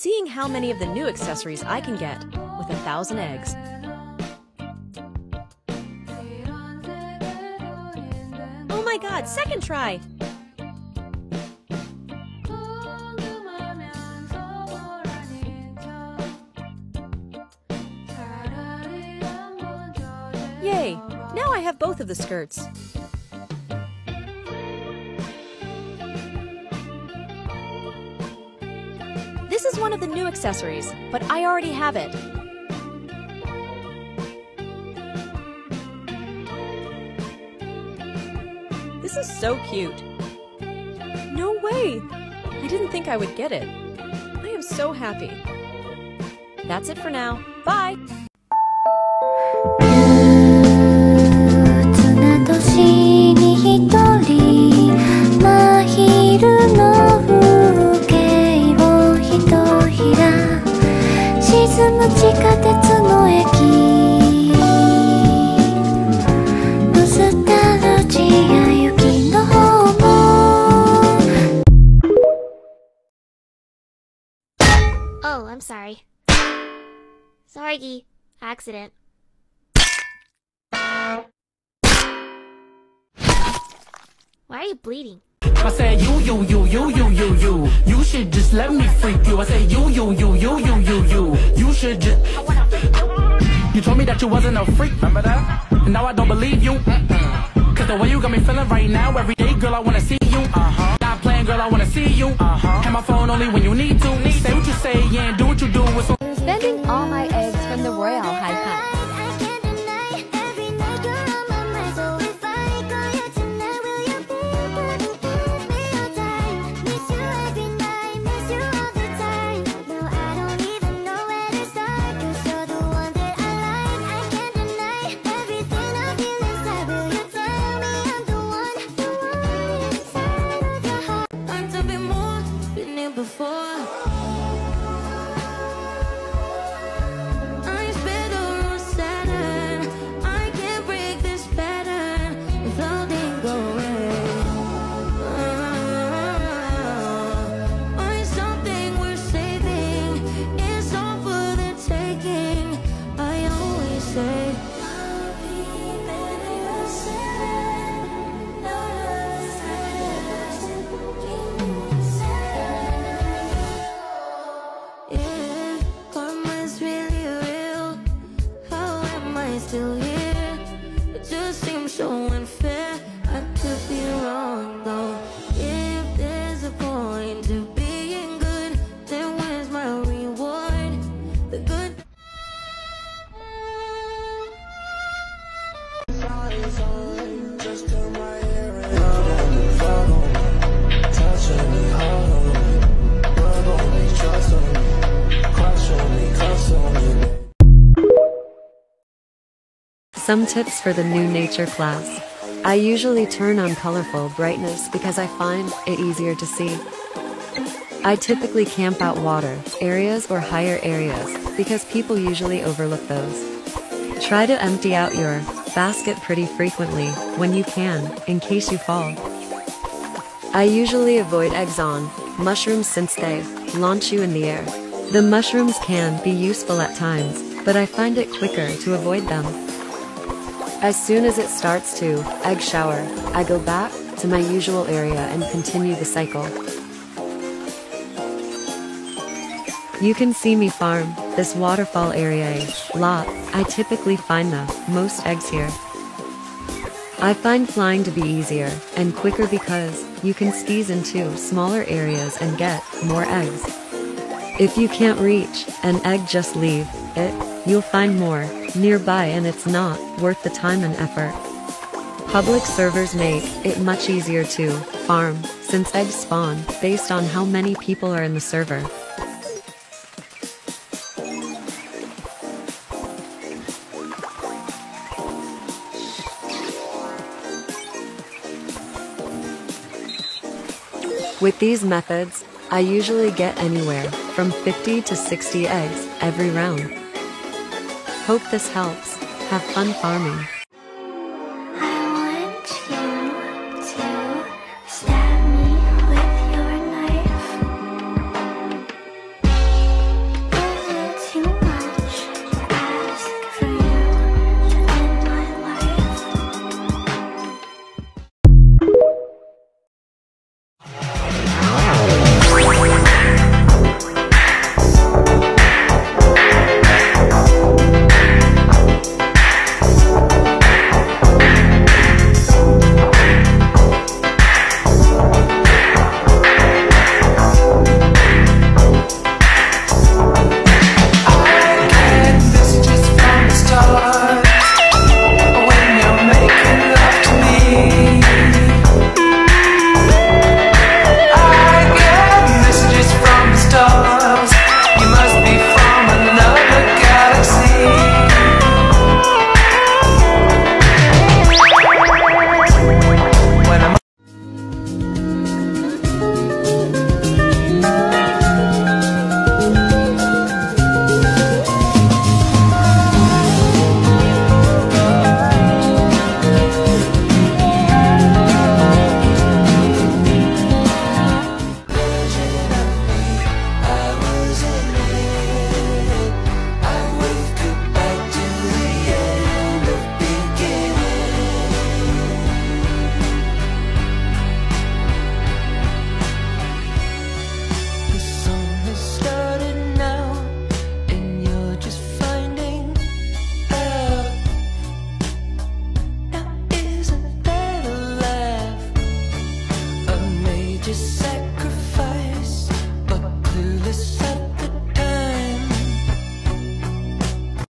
seeing how many of the new accessories I can get with a thousand eggs. Oh my god, second try! Yay! Now I have both of the skirts. This is one of the new accessories, but I already have it. This is so cute. No way! I didn't think I would get it. I am so happy. That's it for now. Bye! Sorry, accident. Why are you bleeding? I said you, you, you, you, you, you, you. You should just let me freak you. I said you, you, you, you, you, you, you. You should just. You told me that you wasn't a freak, remember that? And now I don't believe you. Cause the way you got me feeling right now, every day, girl, I wanna see you. Uh-huh. Not playing, girl, I wanna see you. Uh-huh. Have my phone only when you need to. Say what you say, yeah, and do what you do. It's Spending just seems so unfair. Some tips for the new nature class. I usually turn on colorful brightness because I find it easier to see. I typically camp out water areas or higher areas because people usually overlook those. Try to empty out your basket pretty frequently when you can, in case you fall. I usually avoid eggs on mushrooms since they launch you in the air. The mushrooms can be useful at times, but I find it quicker to avoid them. As soon as it starts to egg shower, I go back to my usual area and continue the cycle. You can see me farm this waterfall area a lot. I typically find the most eggs here. I find flying to be easier and quicker because you can squeeze into smaller areas and get more eggs. If you can't reach an egg, just leave it. You'll find more nearby and it's not worth the time and effort. Public servers make it much easier to farm since eggs spawn based on how many people are in the server. With these methods, I usually get anywhere from 50 to 60 eggs every round. Hope this helps. Have fun farming.